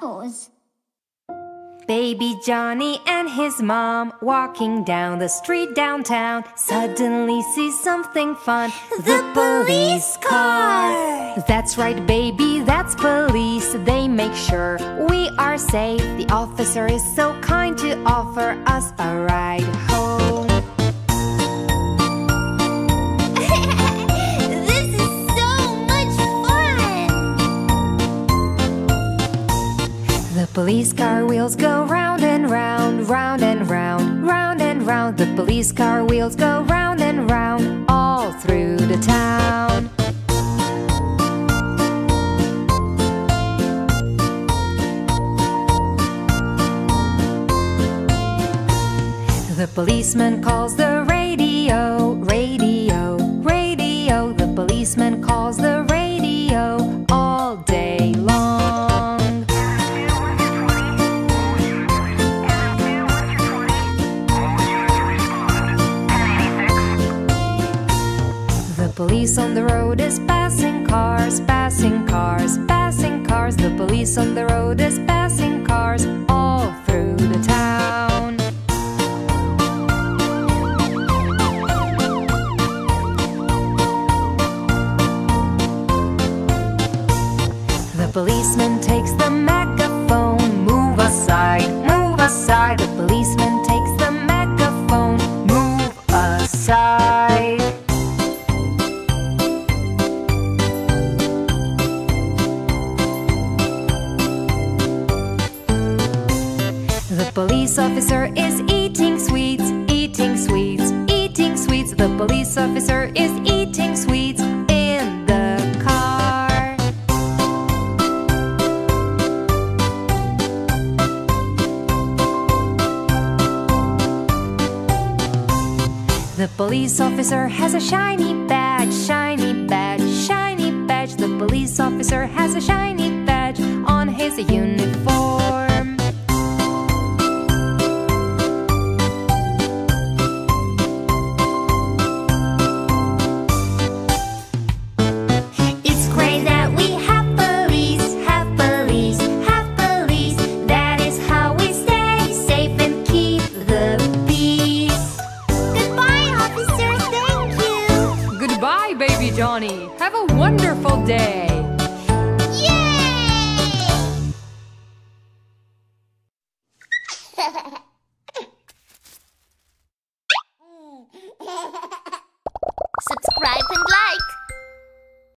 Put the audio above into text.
Bubbles. Baby Johnny and his mom walking down the street downtown suddenly see something fun. The police car! That's right, baby, that's police. They make sure we are safe. The officer is so kind to offer us a ride police car wheels go round and round, round and round, round and round. The police car wheels go round and round all through the town. The policeman calls the police on the road is passing cars, passing cars, passing cars. The police on the road is passing cars all through the town. The policeman takes the megaphone, move aside, move aside. The policeman police officer is eating sweets, eating sweets, eating sweets. The police officer is eating sweets in the car. The police officer has a shiny badge, shiny badge, shiny badge. The police officer has a shiny badge on his uniform. Johnny. Have a wonderful day. Subscribe and like.